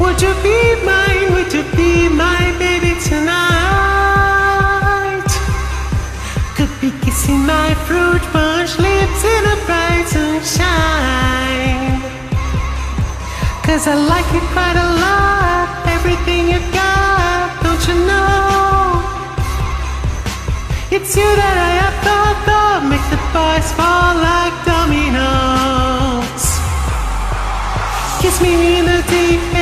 Would you be mine? Would you be my baby tonight? Could be kissing my fruit punch lips in a bright sunshine. Cause I like you quite a lot, everything you've got, don't you know? It's you that I have thought of, make the boys fall like dominoes. Kiss me in the D-A-R-K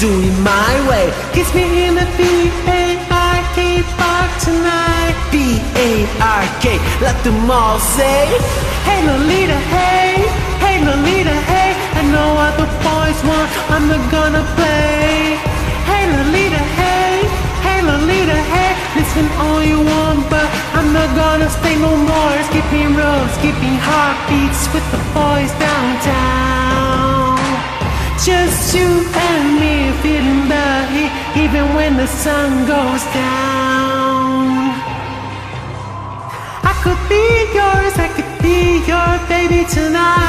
do it my way. Kiss me in the B-A-R-K park tonight. B-A-R-K, let them all say. Hey Lolita, hey, hey Lolita, hey. I know what the boys want, I'm not gonna play. Hey Lolita, hey, hey Lolita, hey. Listen all you want, but I'm not gonna stay no more. Skipping roads, skipping heartbeats with the boys downtown. Just you and feeling the heat, even when the sun goes down. I could be yours, I could be your baby tonight.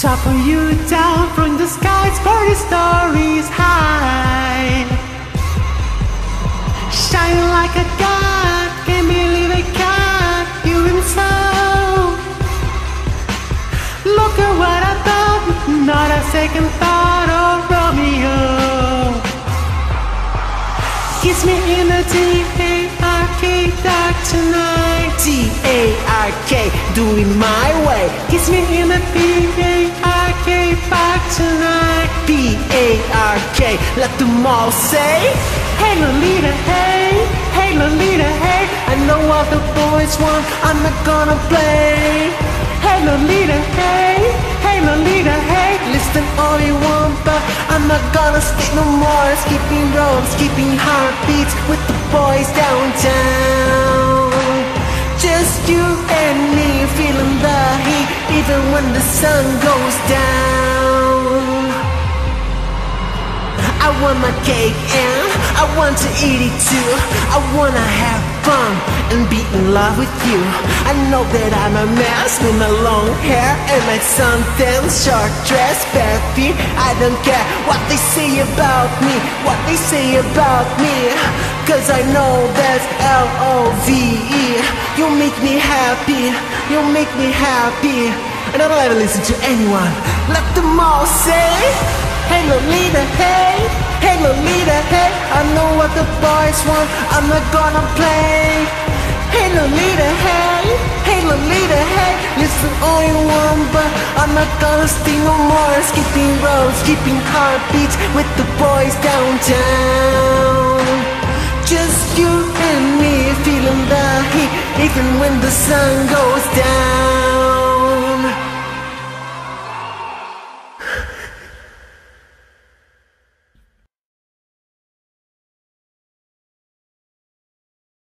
Topple you down from the skies, 40 stories high. Second thought of Romeo. Kiss me in the D-A-R-K dark tonight. D-A-R-K, do it my way. Kiss me in the B-A-R-K park tonight. B-A-R-K, let them all say. Hey Lolita, hey, hey Lolita, hey. I know what the boys want, I'm not gonna play. Hey Lolita, hey, hey Lolita, hey. But I'm not gonna stay no more. Skipping ropes, skipping heartbeats with the boys downtown. Just you and me feeling the heat, even when the sun goes down. I want my cake and I want to eat it too. I wanna have fun and be in love with you. I know that I'm a mess with my long hair and my suntans, short dress, bare feet. I don't care what they say about me, what they say about me. Cause I know that's L-O-V-E. You make me happy, you make me happy. And I don't ever listen to anyone. Let them all say. Hey Lolita, hey, hey Lolita, hey I know what the boys want, I'm not gonna play Hey Lolita, hey, you want, but I'm not gonna stay no more. Skipping roads, skipping heartbeats with the boys downtown. Just you and me feeling the heat Even when the sun goes down